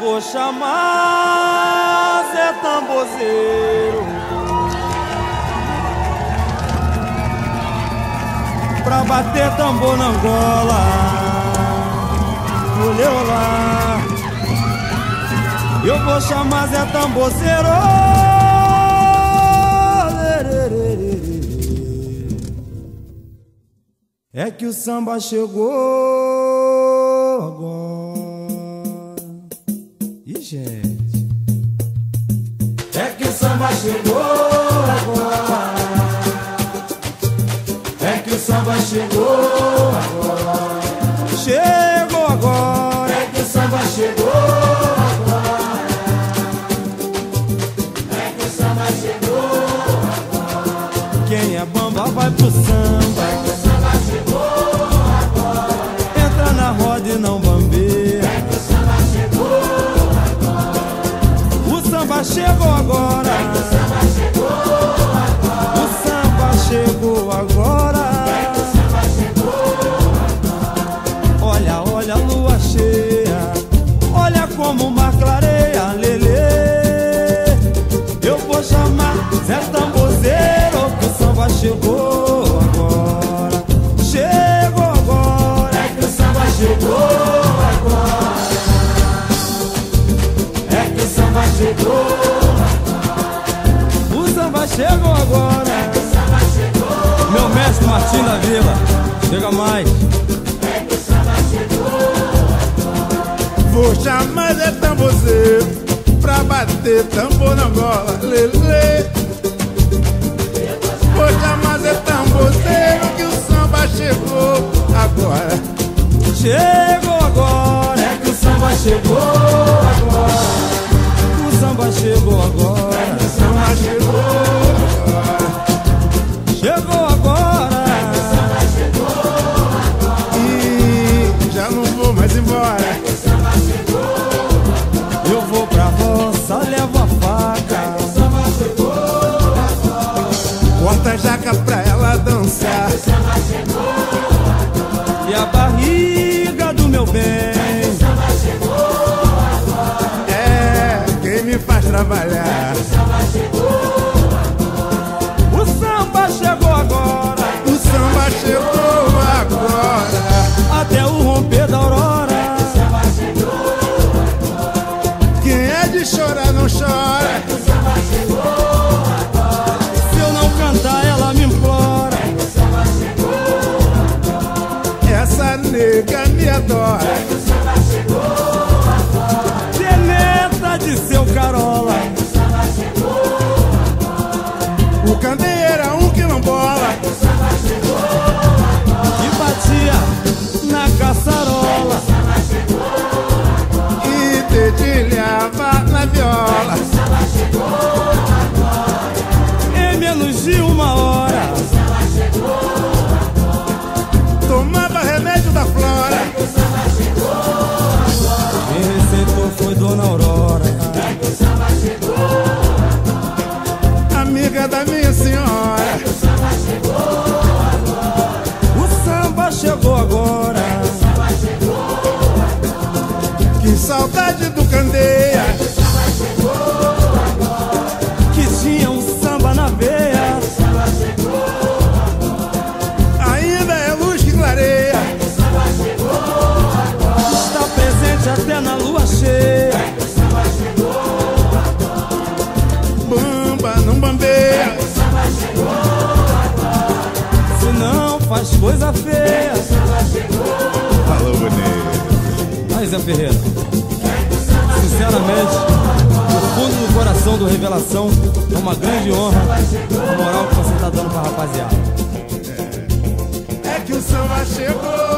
vou chamar Zé Tambozeiro. Pra bater tambor na Angola Olhou lá Eu vou chamar Zé Tambozeiro. É que o samba chegou samba chegou agora. É que o samba chegou agora. Chegou agora. É que o samba chegou agora. É que o samba chegou agora. Quem é bamba vai pro samba. Chegou agora. Chegou agora. É que o samba chegou agora. É que o samba chegou agora. O samba chegou agora. É que o samba chegou. Meu mestre Martim da Vila. Chega mais. É que o samba chegou Vou chamar Zé Tambozeiro pra bater tambor na gola, lelê. Vou chamar Zé Tambozeiro que o samba chegou agora. Chegou agora. É que o samba chegou agora. O samba chegou agora. O samba chegou agora. O samba chegou agora. Até o romper da aurora. Quem é de chorar não chora. Se eu não cantar, ela me implora. Essa nega me adora. Caçarola. E dedilhava na viola. Em menos de uma hora. Tomava remédio da flora. Quem receitou foi Dona Aurora. Não faz coisa feia. Falou bonito. Mas Zé Ferreira, sinceramente, do fundo do coração do Revelação, é uma grande honra a moral que você tá dando pra rapaziada. É que o samba chegou